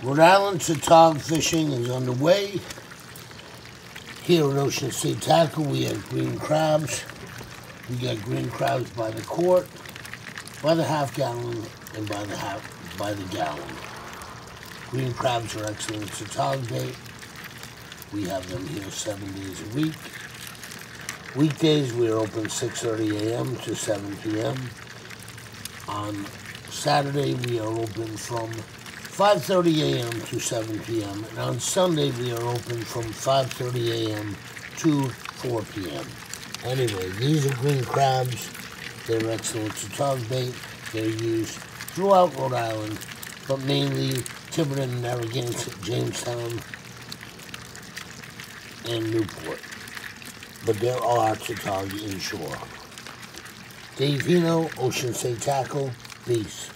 Rhode Island Tautog fishing is underway. Here at Ocean State Tackle, we have green crabs. We got green crabs by the quart, by the half gallon, and by the half by the gallon. Green crabs are excellent tautog bait. We have them here seven days a week. Weekdays we are open 6:30 a.m. to 7 p.m. On Saturday we are open from 5.30 a.m. to 7 p.m. And on Sunday, we are open from 5.30 a.m. to 4 p.m. Anyway, these are green crabs. They're excellent tautog bait. They're used throughout Rhode Island, but mainly Tiverton, Narragansett, Jamestown, and Newport. But there are tautog inshore. Dave Henault, Ocean State Tackle. Peace.